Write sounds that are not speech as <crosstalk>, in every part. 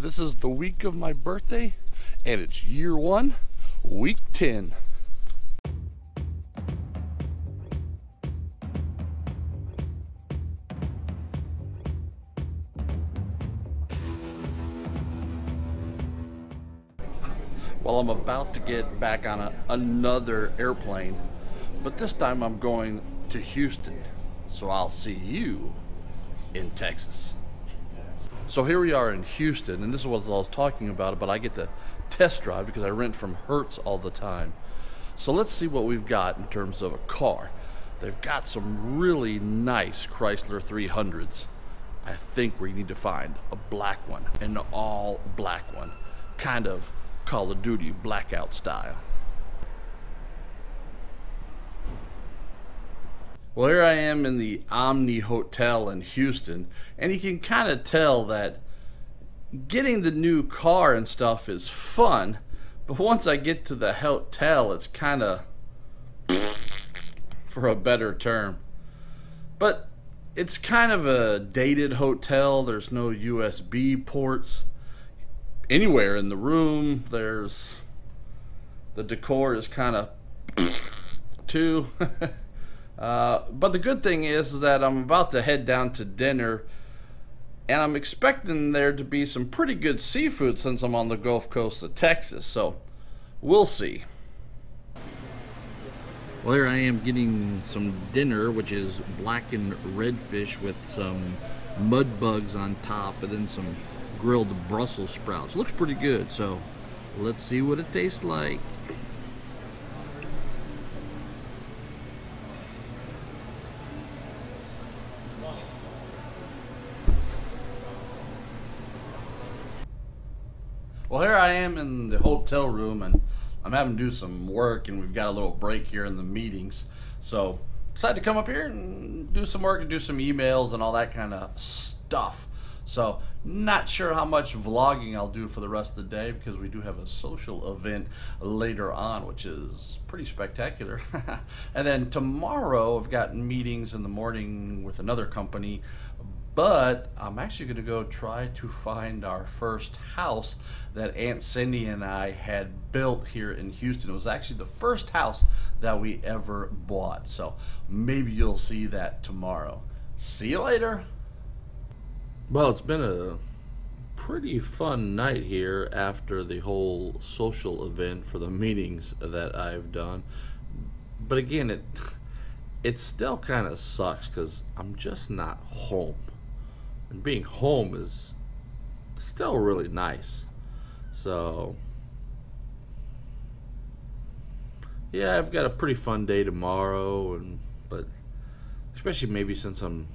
This is the week of my birthday, and it's year one, week 10. Well, I'm about to get back on a, another airplane, but this time I'm going to Houston. So I'll see you in Texas. So here we are in Houston, and this is what I was talking about, but I get to test drive because I rent from Hertz all the time. So let's see what we've got in terms of a car. They've got some really nice Chrysler 300s. I think we need to find a black one, an all black one, kind of Call of Duty blackout style. Well, here I am in the Omni Hotel in Houston, and you can kind of tell that getting the new car and stuff is fun, but once I get to the hotel, it's kind of, for a better term. But it's kind of a dated hotel. There's no USB ports anywhere in the room. There's the decor is kind of too. <laughs> uh, but the good thing is, is that I'm about to head down to dinner, and I'm expecting there to be some pretty good seafood since I'm on the Gulf Coast of Texas. So we'll see. Well, here I am getting some dinner, which is blackened redfish with some mud bugs on top, and then some grilled Brussels sprouts. Looks pretty good, so let's see what it tastes like. Am in the hotel room, and I'm having to do some work, and we've got a little break here in the meetings. So, decided to come up here and do some work and do some emails and all that kind of stuff. So not sure how much vlogging I'll do for the rest of the day because we do have a social event later on, which is pretty spectacular. <laughs> and then tomorrow I've got meetings in the morning with another company, but I'm actually going to go try to find our first house that Aunt Cindy and I had built here in Houston. It was actually the first house that we ever bought. So maybe you'll see that tomorrow. See you later. Well, it's been a pretty fun night here after the whole social event for the <laughs> meetings that I've done. But again, it <laughs> it still kind of sucks because I'm just not home. And being home is still really nice. So, yeah, I've got a pretty fun day tomorrow, and but especially maybe since I'm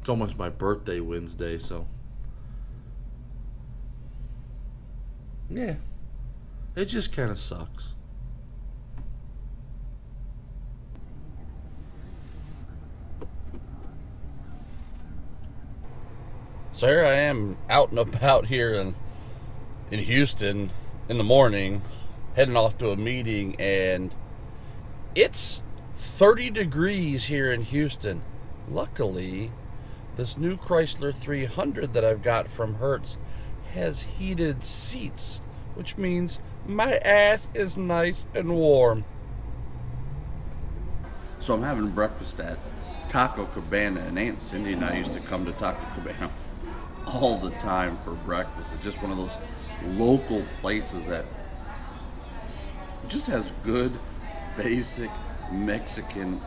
it's almost my birthday Wednesday, so. Yeah. It just kind of sucks. So here I am out and about here in in Houston in the morning, heading off to a meeting, and it's 30 degrees here in Houston. Luckily, this new Chrysler 300 that I've got from Hertz has heated seats, which means my ass is nice and warm. So I'm having breakfast at Taco Cabana, and Aunt Cindy and I used to come to Taco Cabana <laughs> all the time for breakfast. It's just one of those local places that just has good, basic Mexican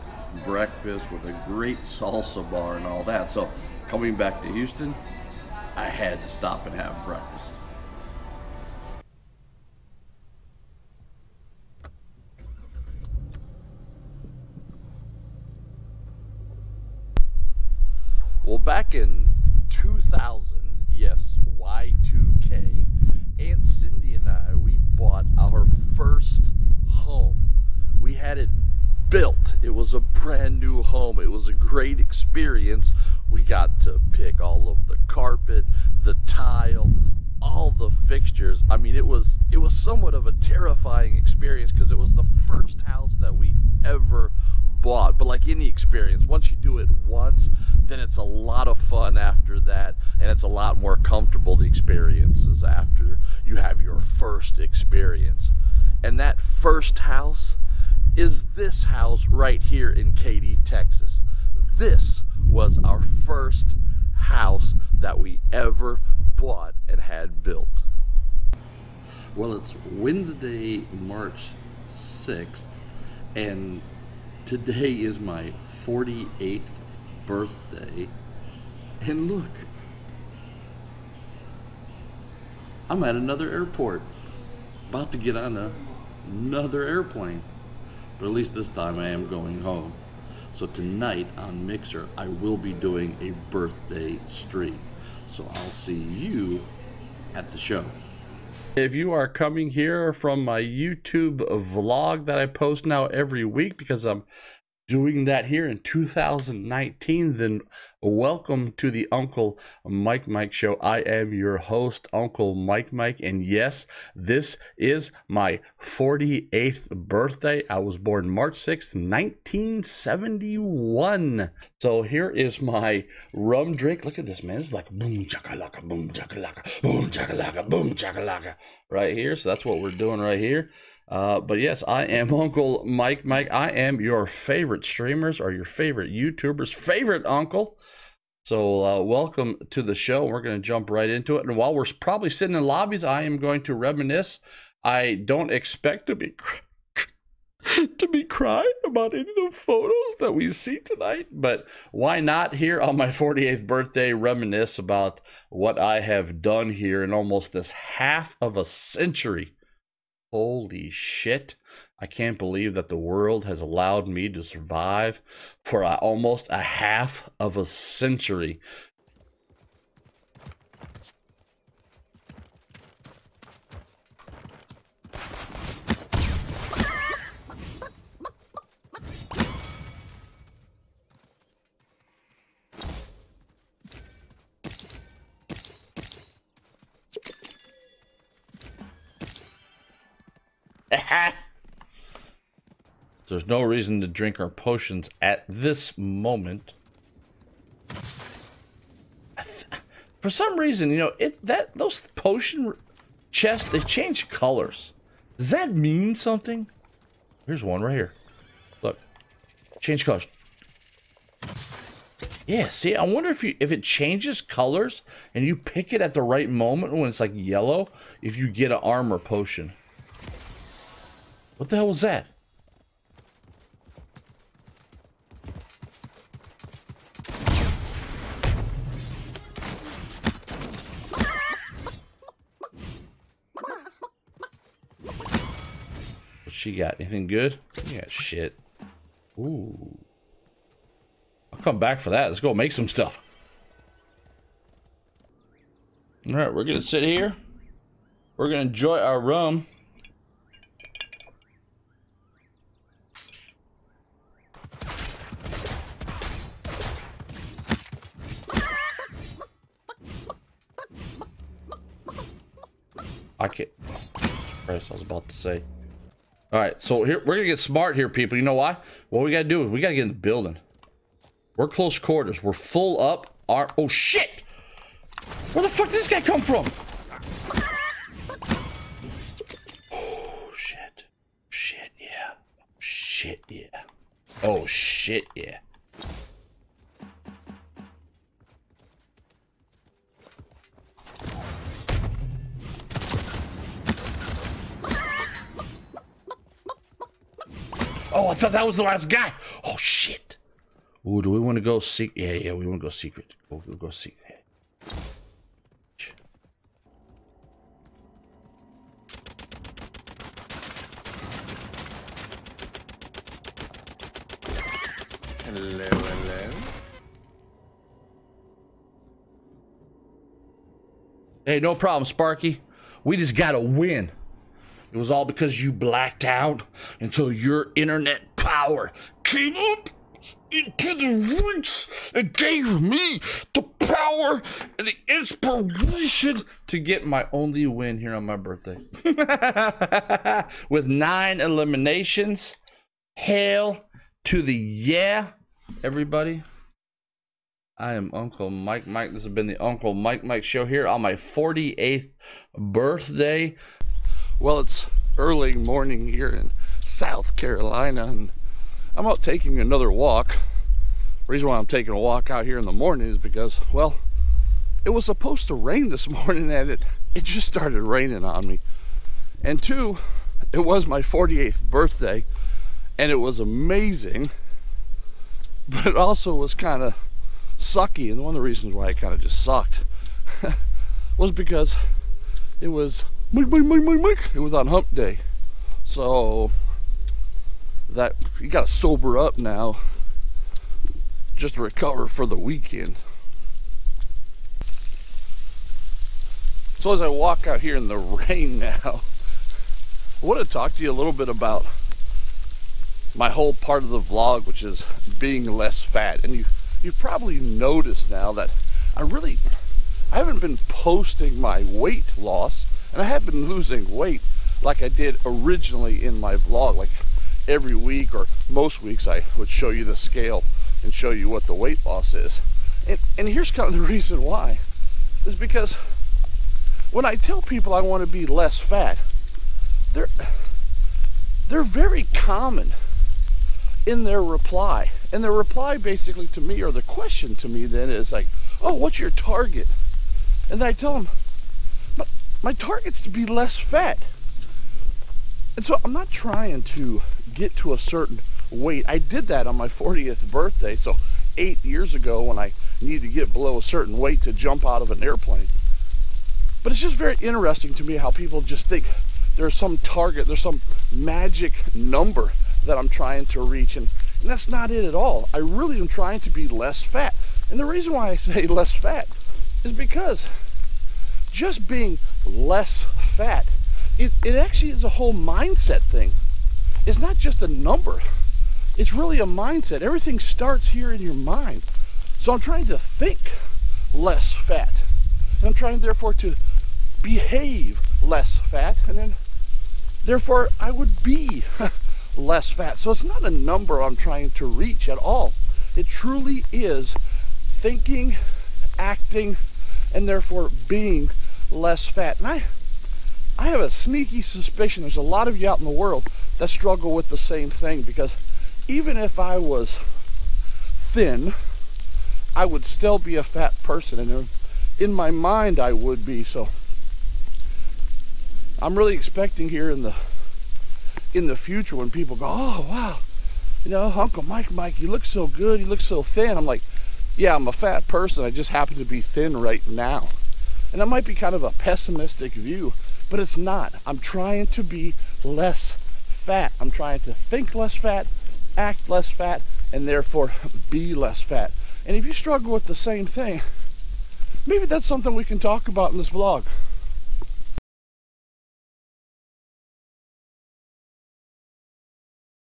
breakfast with a great salsa bar and all that. So coming back to Houston, I had to stop and have breakfast. Well, back in 2000, yes, Y2K, Aunt Cindy and I, we bought our first home. We had it built. It was a brand new home. It was a great experience. We got to pick all of the carpet, the tile, all the fixtures. I mean, it was it was somewhat of a terrifying experience because it was the first house that we ever bought. But like any experience, once you do it once, then it's a lot of fun after that, and it's a lot more comfortable. The experiences after you have your first experience. And that first house is this house right here in Katy, Texas. This was our first house that we ever bought and had built. Well, it's Wednesday, March 6th, and today is my 48th birthday. And look, I'm at another airport, about to get on a, another airplane. But at least this time I am going home. So tonight on Mixer, I will be doing a birthday stream. So I'll see you at the show. If you are coming here from my YouTube vlog that I post now every week because I'm doing that here in 2019, then welcome to the Uncle Mike Mike Show. I am your host, Uncle Mike Mike, and yes, this is my 48th birthday. I was born March 6th, 1971. So here is my rum drink. Look at this, man. It's like boom chakalaka, boom chakalaka, boom chakalaka, boom chakalaka, right here. So that's what we're doing right here. Uh, but yes, I am <laughs> Uncle Mike. Mike, I am your favorite streamers or your favorite YouTubers' favorite uncle. So uh, welcome to the show. We're going to jump right into it. And while we're probably sitting in lobbies, I am going to reminisce. I don't expect to be <laughs> to be crying about any of the photos that we see tonight, but why not here on my 48th birthday reminisce about what I have done here in almost this half of a century Holy shit. I can't believe that the world has allowed me to survive for a, almost a half of a century. <laughs> There's no reason to drink our potions at this moment. For some reason, you know, it that those potion chests they change colors. Does that mean something? Here's one right here. Look, change colors. Yeah, see, I wonder if you if it changes colors and you pick it at the right moment when it's like yellow, if you get an armor potion. What the hell was that? What she got? Anything good? Yeah, shit. Ooh. I'll come back for that. Let's go make some stuff. Alright, we're gonna sit here. We're gonna enjoy our rum. Can't. Christ, I was about to say. All right, so here we're gonna get smart here, people. You know why? What we gotta do is we gotta get in the building. We're close quarters. We're full up. Our oh shit! Where the fuck did this guy come from? Oh shit! Shit yeah! Shit yeah! Oh shit yeah! Oh, I thought that was the last guy. Oh, shit. Ooh, do we want to go seek? Yeah, yeah, we want to go secret. We'll, we'll go secret. Hello, hello. Hey, no problem, Sparky. We just gotta win. It was all because you blacked out until your internet power came up into the woods and gave me the power and the inspiration to get my only win here on my birthday. <laughs> With nine eliminations. Hail to the yeah, everybody. I am Uncle Mike Mike. This has been the Uncle Mike Mike show here on my 48th birthday. Well, it's early morning here in South Carolina, and I'm out taking another walk. reason why I'm taking a walk out here in the morning is because, well, it was supposed to rain this <laughs> morning, and it, it just started raining on me. And two, it was my 48th birthday, and it was amazing, <laughs> but it also was kind of sucky, and one of the reasons why it kind of just sucked <laughs> was because it was Mike, Mike, Mike, Mike, Mike. It was on Hump Day, so that you got to sober up now just to recover for the weekend. So as I walk out here in the <laughs> rain now, I want to talk to you a little bit about my whole part of the vlog, which is being less fat. And you you've probably noticed now that I really, I haven't been posting my weight loss, and I have been losing weight like I did originally in my vlog. Like every week or most weeks, I would show you the scale and show you what the weight loss is. And, and here's kind of the <laughs> reason why, is because when I tell people I want to be less fat, they're, they're very common in their reply. And their reply basically to me, or the question to me then is like, oh, what's your target? And I tell them, my target's to be less fat. And so I'm not trying to get to a certain weight. I did that on my <laughs> 40th birthday. So eight years ago when I needed to get below a certain weight to jump out of an airplane. But it's just very interesting to me how people just think there's some target, there's some magic number that I'm trying to reach. And, and that's not it at all. I really am trying to be less fat. And the reason why I say <laughs> less fat is because just being less fat, it, it actually is a whole mindset thing. It's not just a number. It's really a mindset. Everything starts here in your mind. So I'm trying to think less fat. And I'm trying therefore to behave less fat. And then therefore I would be <laughs> less fat. So it's not a number I'm trying to reach at all. It truly is thinking, acting, and therefore being less fat. And I, I have a sneaky suspicion there's a lot of you out in the world that struggle with the same thing because even if I was thin, I would still be a fat person. And in my mind, I would be. So I'm really expecting here in the in the future when people go, oh, wow, you know, Uncle Mike, Mike, you look so good, you look so thin. I'm like, yeah, I'm a fat person. I just happen to be thin right now. And that might be kind of a pessimistic view, but it's not. I'm trying to be less fat. I'm trying to think less fat, act less fat, and therefore be less fat. And if you struggle with the same thing, maybe that's something we can talk about in this vlog.